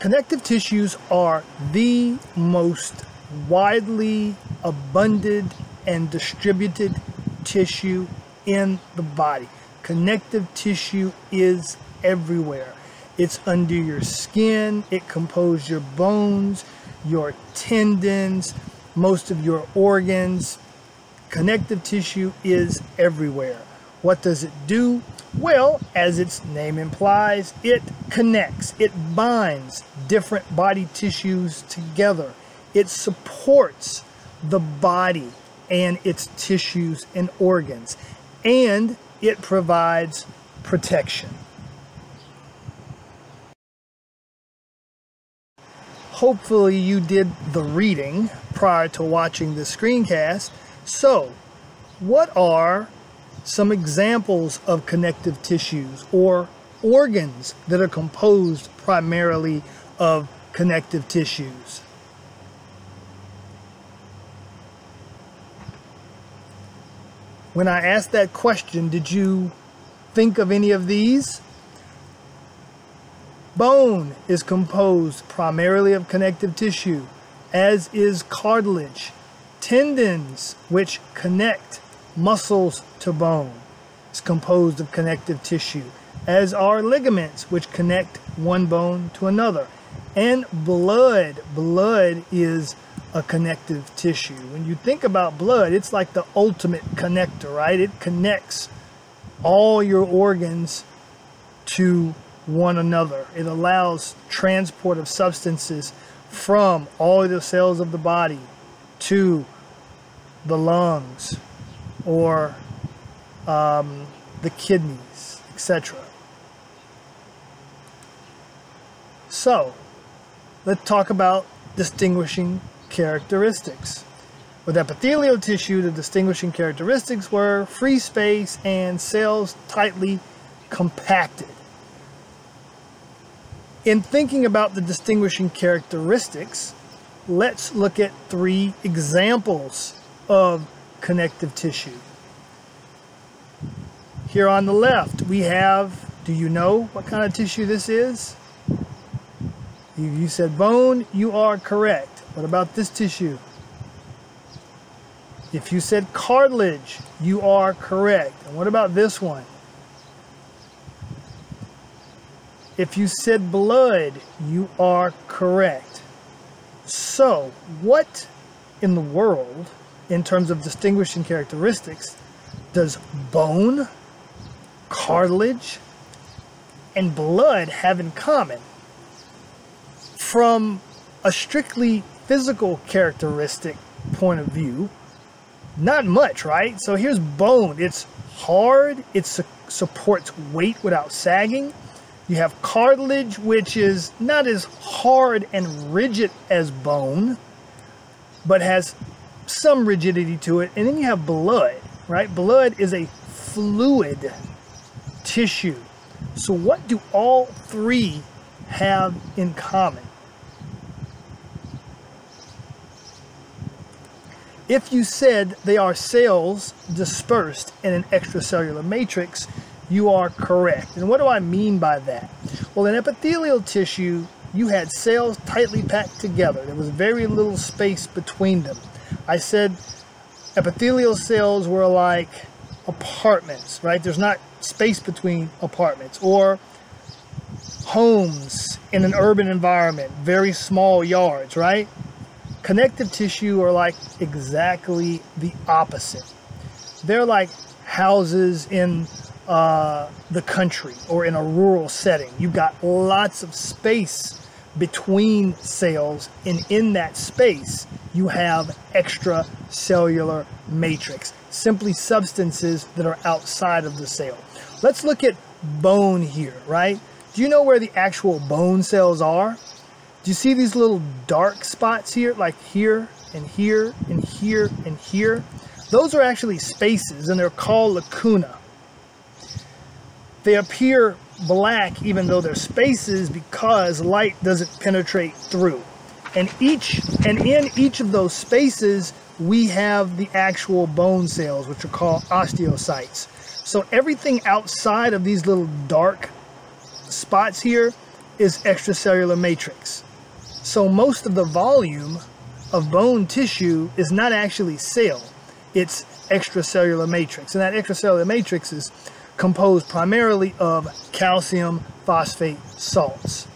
Connective tissues are the most widely abundant and distributed tissue in the body. Connective tissue is everywhere. It's under your skin, it composes your bones, your tendons, most of your organs. Connective tissue is everywhere. What does it do? Well, as its name implies, it connects, it binds different body tissues together. It supports the body and its tissues and organs, and it provides protection. Hopefully you did the reading prior to watching the screencast. So, what are some examples of connective tissues or organs that are composed primarily of connective tissues? When I asked that question, did you think of any of these? Bone is composed primarily of connective tissue, as is cartilage. Tendons, which connect muscles to bone. It's composed of connective tissue, as are ligaments, which connect one bone to another. And blood, blood is a connective tissue. When you think about blood, it's like the ultimate connector, right? It connects all your organs to one another. It allows transport of substances from all the cells of the body to the lungs or um, the kidneys, etc. So, let's talk about distinguishing characteristics. With epithelial tissue, the distinguishing characteristics were free space and cells tightly compacted. In thinking about the distinguishing characteristics, let's look at three examples of connective tissue. Here on the left, we have, do you know what kind of tissue this is? You said bone, you are correct. What about this tissue? If you said cartilage, you are correct. And what about this one? If you said blood, you are correct. So, what in the world, in terms of distinguishing characteristics, does bone, cartilage, and blood have in common? From a strictly physical characteristic point of view, not much, right? So here's bone. It's hard. It su supports weight without sagging. You have cartilage, which is not as hard and rigid as bone, but has some rigidity to it. And then you have blood, right? Blood is a fluid tissue. So what do all three have in common? If you said they are cells dispersed in an extracellular matrix, you are correct. And what do I mean by that? Well, in epithelial tissue, you had cells tightly packed together. There was very little space between them. I said epithelial cells were like apartments, right? There's not space between apartments or homes in an urban environment, very small yards, right? Connective tissue are like exactly the opposite. They're like houses in uh, the country or in a rural setting. You've got lots of space between cells, and in that space, you have extracellular matrix, simply substances that are outside of the cell. Let's look at bone here, right? Do you know where the actual bone cells are? Do you see these little dark spots here, like here and here and here and here? Those are actually spaces and they're called lacuna. They appear black even though they're spaces because light doesn't penetrate through. And each and in each of those spaces we have the actual bone cells which are called osteocytes. So everything outside of these little dark spots here is extracellular matrix. So most of the volume of bone tissue is not actually cell, it's extracellular matrix. And that extracellular matrix is composed primarily of calcium phosphate salts.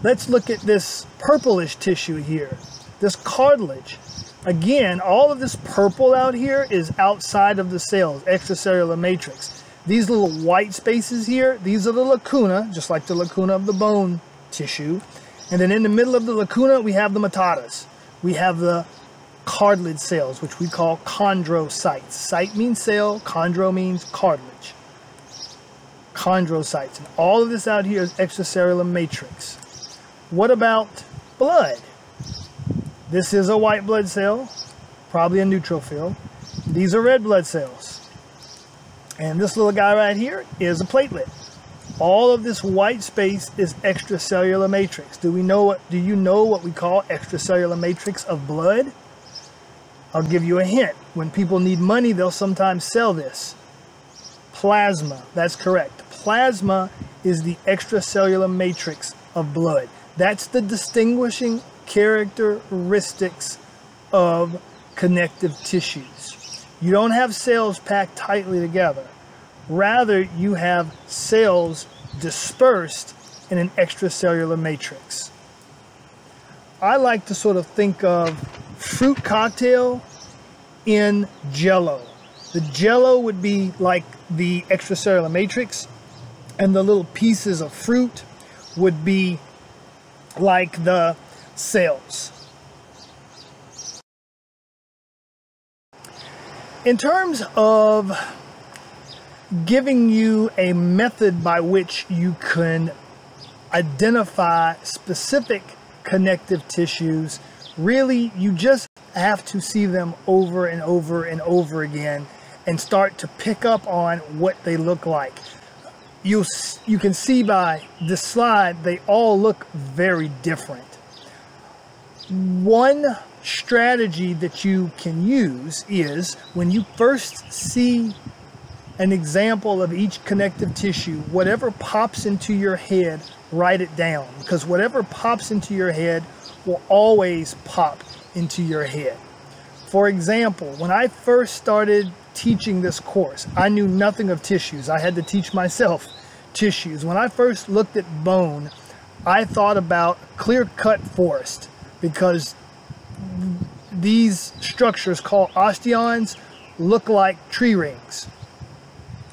Let's look at this purplish tissue here, this cartilage. Again, all of this purple out here is outside of the cells, extracellular matrix. These little white spaces here, these are the lacuna, just like the lacuna of the bone tissue. And then in the middle of the lacuna, we have the metatas. We have the cartilage cells, which we call chondrocytes. Cyte means cell, chondro means cartilage. Chondrocytes. And all of this out here is extracellular matrix. What about blood? This is a white blood cell, probably a neutrophil. These are red blood cells. And this little guy right here is a platelet. All of this white space is extracellular matrix. Do we know what do you know what we call extracellular matrix of blood? I'll give you a hint. When people need money, they'll sometimes sell this. Plasma, that's correct. Plasma is the extracellular matrix of blood. That's the distinguishing characteristics of connective tissues. You don't have cells packed tightly together. Rather, you have cells dispersed in an extracellular matrix. I like to sort of think of fruit cocktail in jello. The jello would be like the extracellular matrix, and the little pieces of fruit would be like the cells. In terms of giving you a method by which you can identify specific connective tissues, really you just have to see them over and over and over again and start to pick up on what they look like. You, you can see by this slide, they all look very different. One strategy that you can use is when you first see an example of each connective tissue, whatever pops into your head, write it down because whatever pops into your head will always pop into your head. For example, when I first started teaching this course, I knew nothing of tissues. I had to teach myself tissues. When I first looked at bone, I thought about clear-cut forest because these structures called osteons look like tree rings.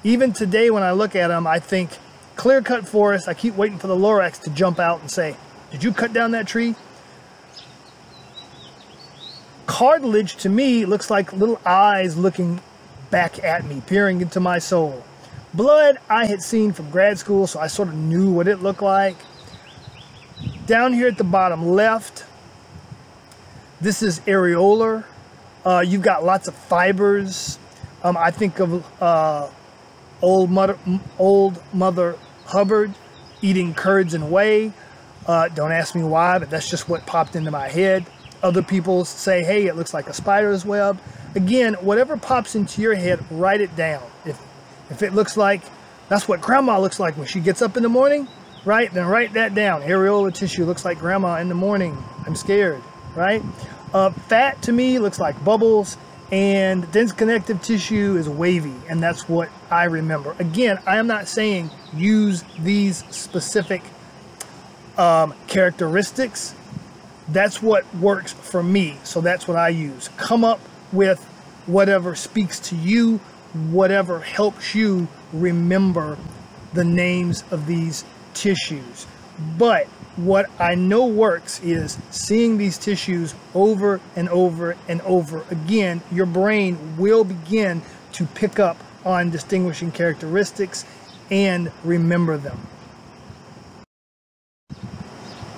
Even today when I look at them, I think clear-cut forest, I keep waiting for the Lorax to jump out and say, did you cut down that tree? Cartilage to me looks like little eyes looking back at me, peering into my soul. Blood I had seen from grad school, so I sort of knew what it looked like. Down here at the bottom left, this is areolar. Uh, you've got lots of fibers. Um, I think of uh, old mother, old mother Hubbard eating curds and whey. Uh, don't ask me why, but that's just what popped into my head. Other people say, hey, it looks like a spider's web. Again, whatever pops into your head, write it down. If, if it looks like, that's what grandma looks like when she gets up in the morning, right? Then write that down. Areolar tissue looks like grandma in the morning. I'm scared right? Uh, fat to me looks like bubbles and dense connective tissue is wavy and that's what I remember. Again, I am not saying use these specific um, characteristics. That's what works for me. So that's what I use. Come up with whatever speaks to you, whatever helps you remember the names of these tissues. But what I know works is seeing these tissues over and over and over again, your brain will begin to pick up on distinguishing characteristics and remember them.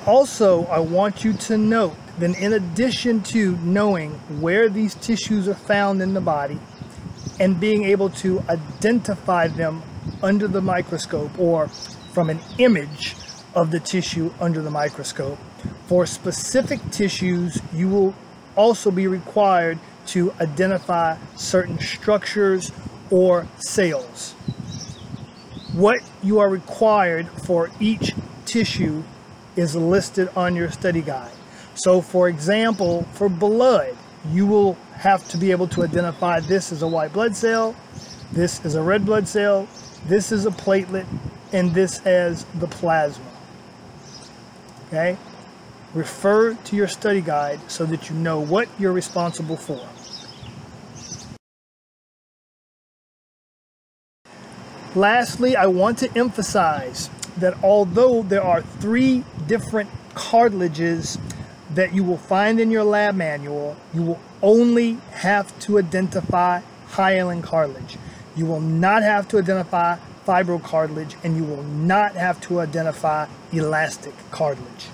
Also, I want you to note that in addition to knowing where these tissues are found in the body and being able to identify them under the microscope or from an image, of the tissue under the microscope. For specific tissues, you will also be required to identify certain structures or cells. What you are required for each tissue is listed on your study guide. So for example, for blood, you will have to be able to identify this is a white blood cell, this is a red blood cell, this is a platelet, and this as the plasma. Okay? Refer to your study guide so that you know what you're responsible for. Lastly, I want to emphasize that although there are three different cartilages that you will find in your lab manual, you will only have to identify hyaline cartilage. You will not have to identify fibrocartilage and you will not have to identify elastic cartilage.